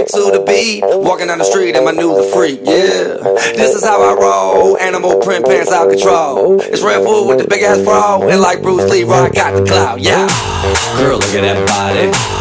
To the beat, walking down the street and my new the freak, yeah. This is how I roll, animal print pants out control. It's Red Food with the big ass bra, and like Bruce Lee, I got the clout, yeah. Girl, look at that body.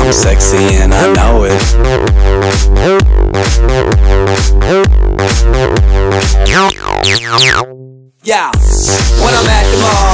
I'm sexy and I know it. Yeah, when I'm at the mall,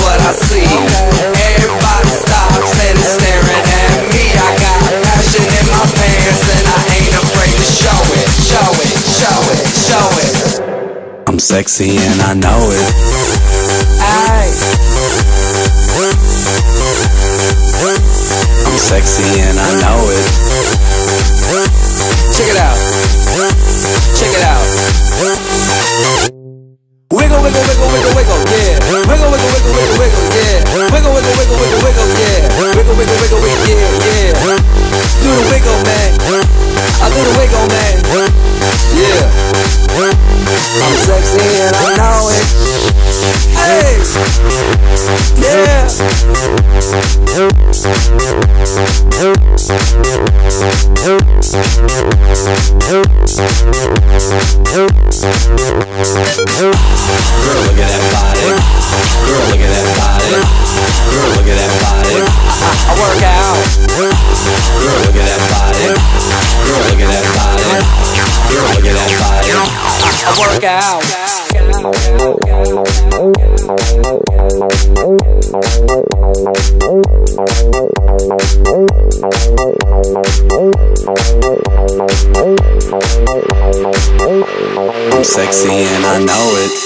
what I see. Everybody stops and is staring at me. I got passion in my pants and I ain't afraid to show it, show it, show it, show it. I'm sexy and I know it. Aye. I'm sexy and I know it. Check it out. Check it out. Work out. I'm sexy and I know it.